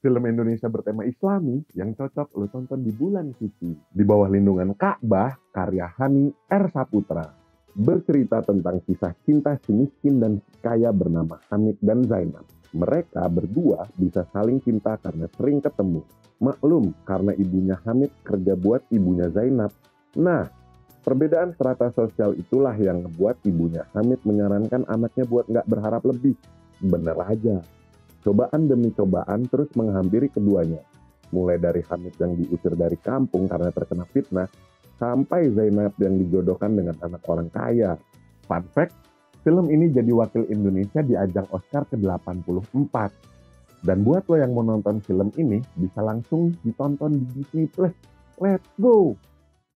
film Indonesia bertema Islami yang cocok lo tonton di bulan suci. Di bawah lindungan Ka'bah, karya Hani R. Saputra. Bercerita tentang kisah cinta si miskin dan si kaya bernama Hamid dan Zainab. Mereka berdua bisa saling cinta karena sering ketemu. Maklum, karena ibunya Hamid kerja buat ibunya Zainab. Nah, perbedaan strata sosial itulah yang ngebuat ibunya Hamid menyarankan anaknya buat nggak berharap lebih. Bener aja, Cobaan demi cobaan terus menghampiri keduanya. Mulai dari Hamid yang diusir dari kampung karena terkena fitnah, sampai Zainab yang dijodohkan dengan anak orang kaya. Fun fact, film ini jadi wakil Indonesia di ajang Oscar ke-84. Dan buat lo yang mau nonton film ini, bisa langsung ditonton di Disney Plus. Let's go!